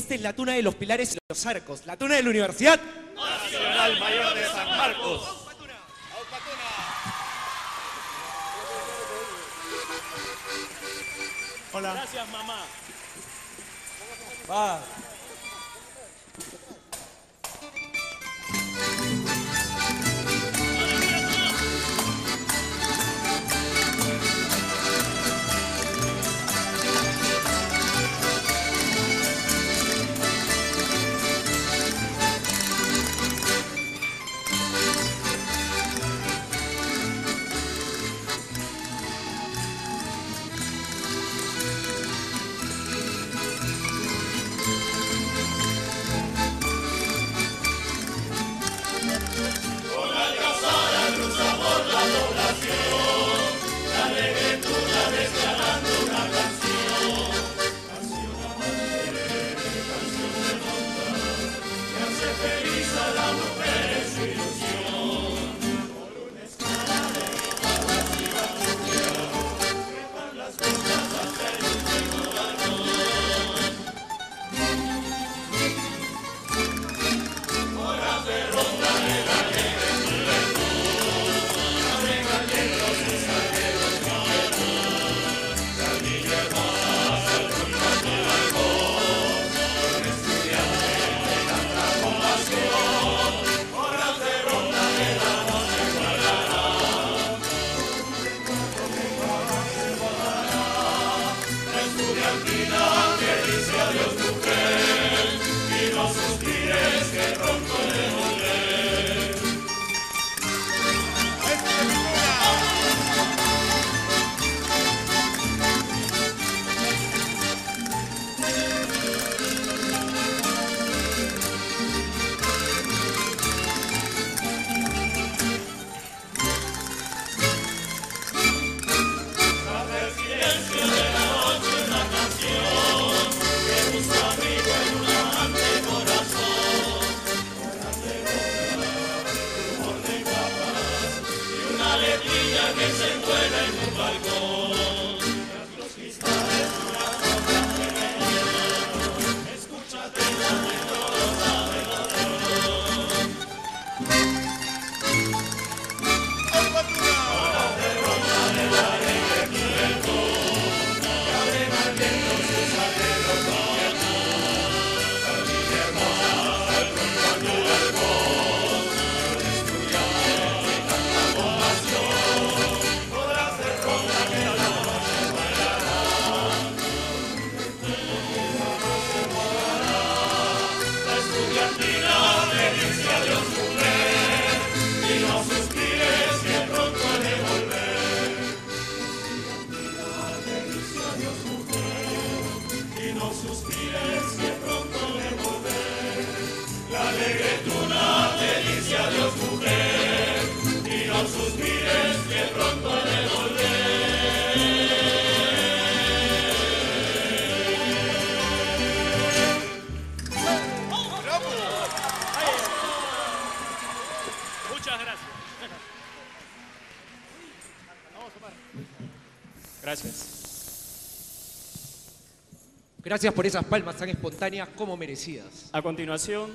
esta es la tuna de los pilares y los arcos, la tuna de la Universidad Nacional Mayor de San Marcos. Hola. Gracias, mamá. Va. Gracias por esas palmas tan espontáneas como merecidas. A continuación,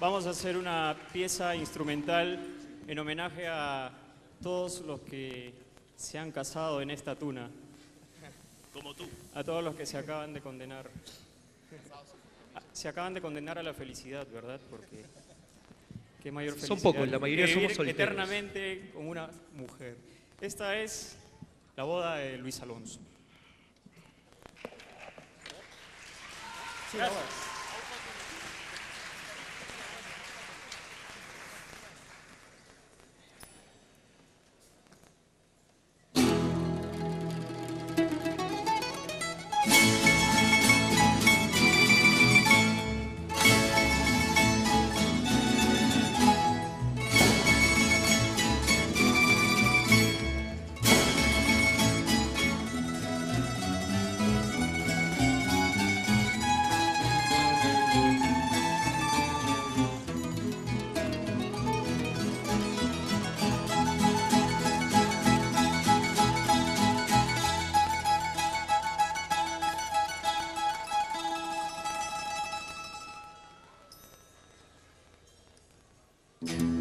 vamos a hacer una pieza instrumental en homenaje a todos los que se han casado en esta tuna. Como tú. A todos los que se acaban de condenar. Se acaban de condenar a la felicidad, ¿verdad? Porque qué mayor Son felicidad. pocos, la mayoría somos solteros. eternamente con una mujer. Esta es la boda de Luis Alonso. Gracias. Mm-hmm.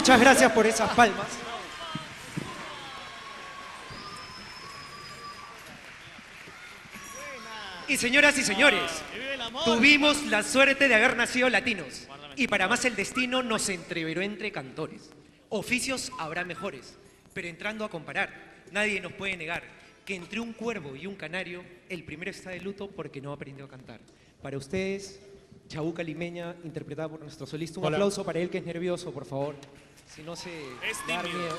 Muchas gracias por esas palmas. Y señoras y señores, tuvimos la suerte de haber nacido latinos. Y para más el destino nos entreveró entre cantores. Oficios habrá mejores, pero entrando a comparar, nadie nos puede negar que entre un cuervo y un canario, el primero está de luto porque no aprendió a cantar. Para ustedes, Chabuca Limeña, interpretada por nuestro solista. Un Hola. aplauso para él que es nervioso, por favor. Si no se Es tímido. miedo.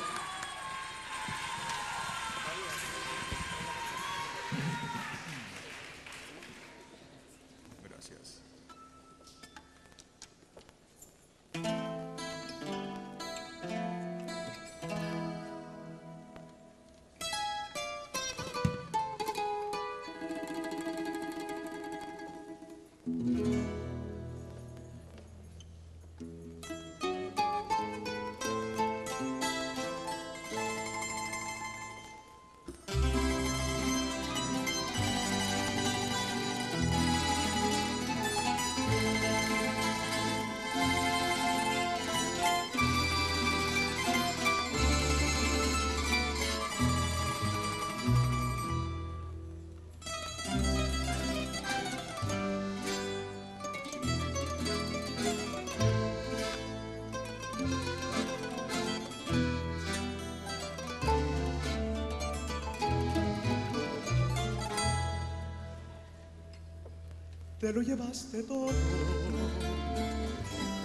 Lo llevaste todo,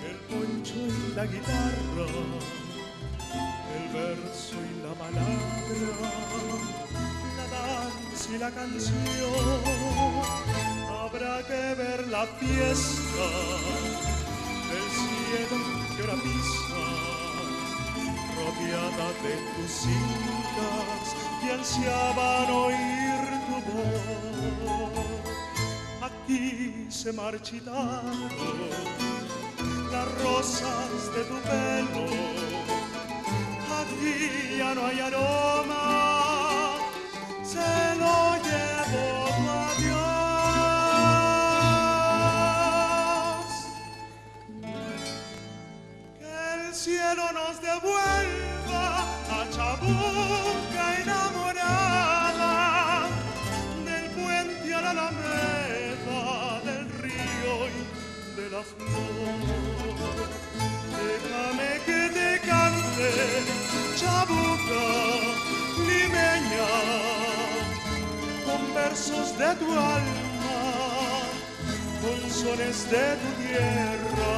el poncho y la guitarra, el verso y la palabra, la danza y la canción. Habrá que ver la fiesta del cielo que ahora pisas, rodeada de tus cintas que ansiaban oír tu voz aquí se marchitaron las rosas de tu pelo. Aquí ya no hay aroma, Déjame que te cante, chabuca limeña, con versos de tu alma, con sones de tu tierra.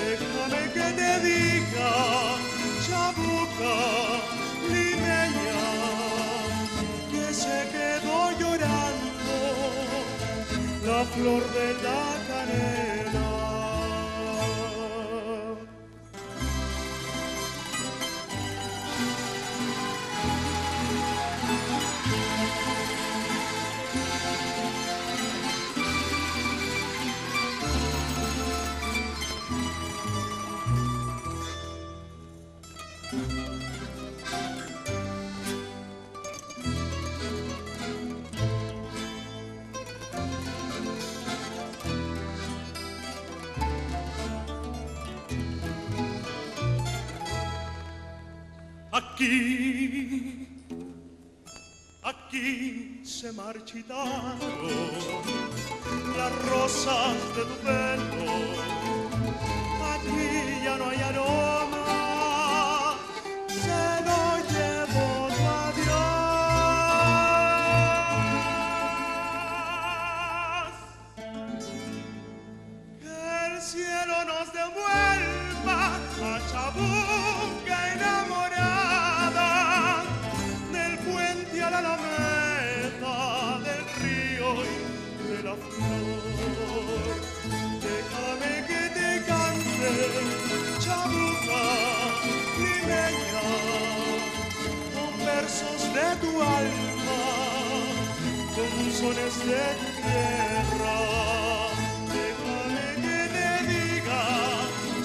Déjame que te diga, chabuca flor de la canela. Aquí, aquí se marchitaron las rosas de tu pelo. Aquí ya no hay aroma, tu alma, con sones de tu tierra. Déjame que te diga,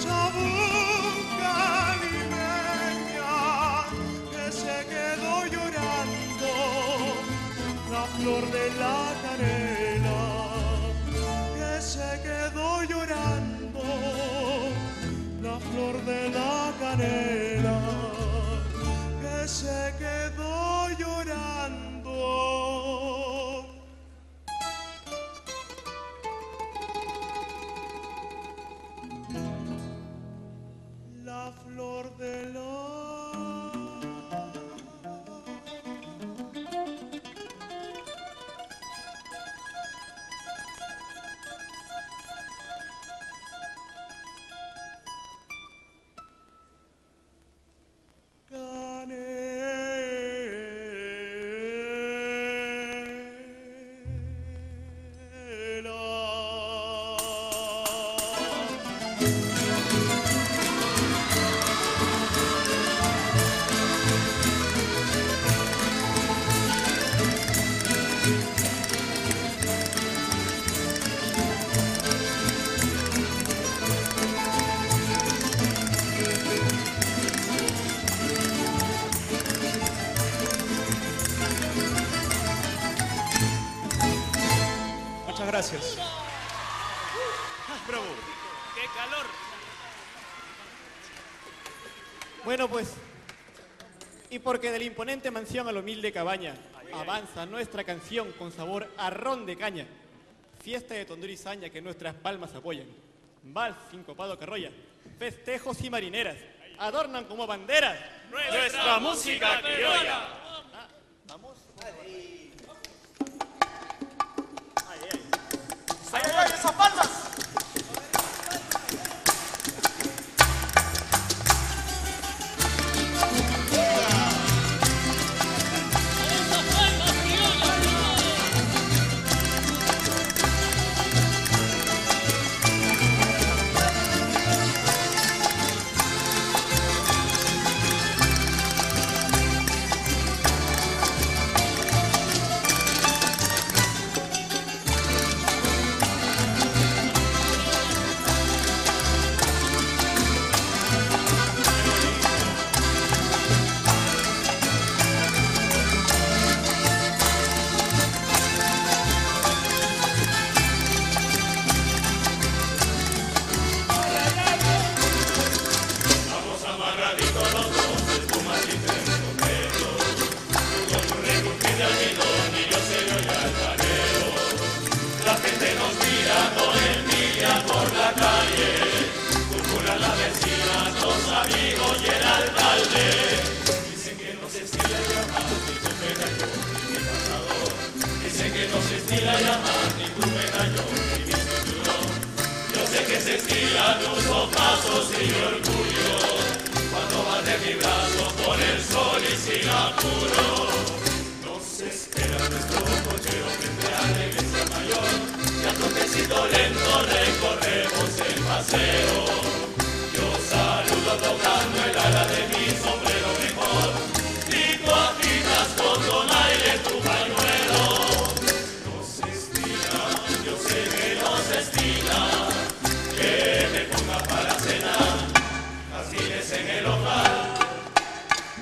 chabuca limeña, que se quedó llorando la flor de la canela, que se quedó llorando la flor de la canela que se quedó Bueno, pues, y porque de la imponente mansión a la humilde cabaña avanza nuestra canción con sabor a ron de caña, fiesta de tondura y saña que nuestras palmas apoyan, vals sincopado que roya, festejos y marineras adornan como banderas nuestra, música criolla. aplauso, pasos y orgullo, cuando bate mi brazo por el sol y sin apuro. no Nos espera nuestro cochero frente a la iglesia mayor, y a toquecito lento recorremos el paseo. Yo saludo tocando el ala de mi sombrero mejor, y tú agitas con donaire tu pañuelo. Nos estila, yo sé que nos estila, Este en el hogar,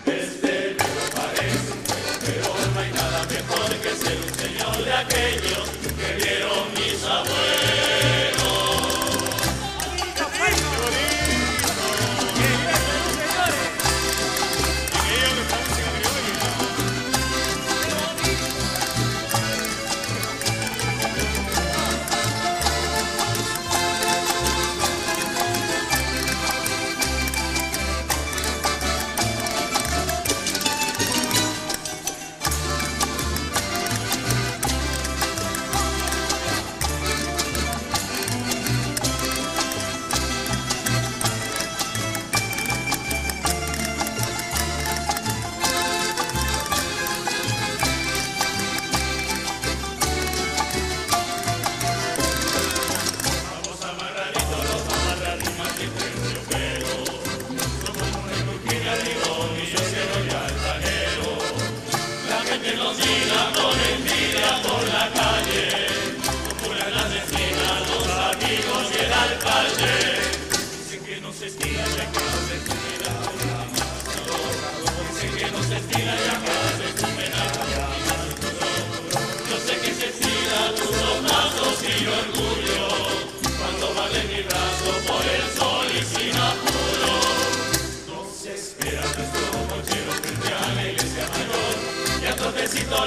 desde el hogar es, pero no hay nada mejor que ser un señor de aquello.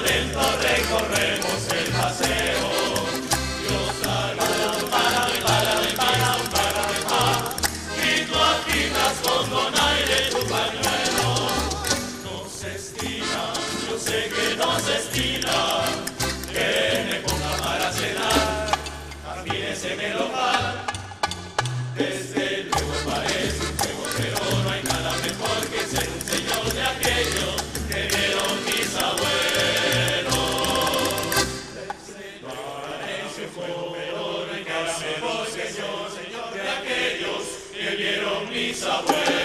lento, lento recorremos el paseo. Yo saludo, párame, párame, párame, párame, pa. Y tú tu pañuelo. No se estira, yo sé que no se estira. Que me para cenar, me lo va. Yahweh.